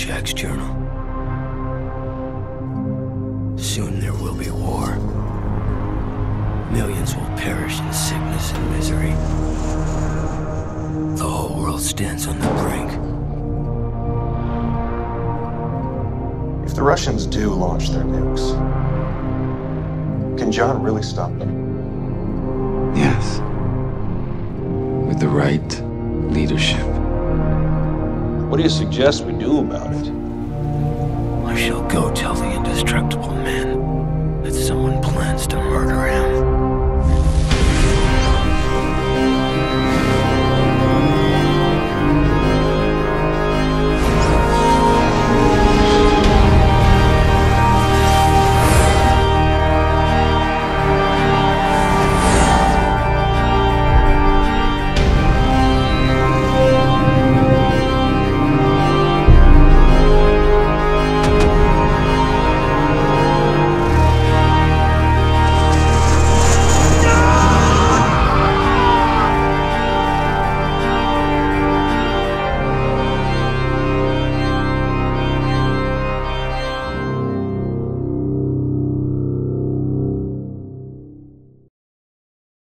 Rorschach's journal. Soon there will be war. Millions will perish in sickness and misery. The whole world stands on the brink. If the Russians do launch their nukes, can John really stop them? Yes. With the right leadership. What do you suggest we do about it? I shall go tell the men.